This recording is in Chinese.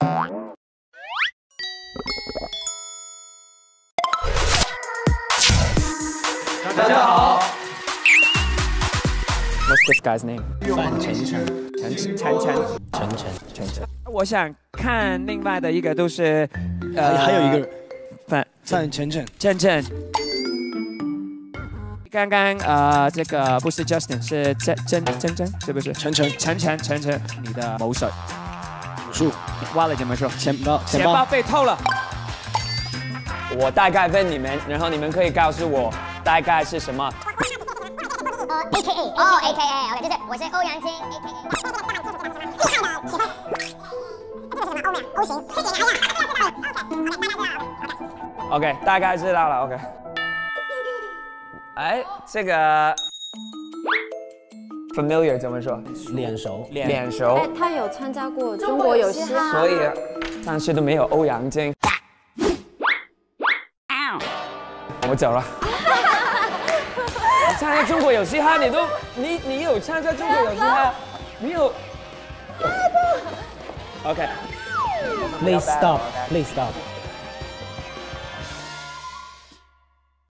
大家好。What's this guy's name？范丞丞，陈陈陈丞丞，陈陈。我想看另外的一个都是，呃还有一个范范丞丞，陈陈。刚刚呃，这个不是 Justin，是真真真真，是不是？丞丞陈陈陈陈，你的谋术武术，挖了怎么说？钱包钱包被偷了。我大概问你们，然后你们可以告诉我大概是什么。A K A 哦 A K A，OK，就是我是欧阳靖 A K A。厉害的，喜欢。这是什么欧阳？欧型。这是哪样？OK，OK，大概知道了。OK。哎，这个 familiar 怎么说？脸熟，脸熟哎，，他有参加过中国有嘻哈，所以但是都没有欧阳靖。我走了。你 参加中国有嘻哈，你都你你有参加中国有嘻哈？你有？OK。Please stop，Please stop。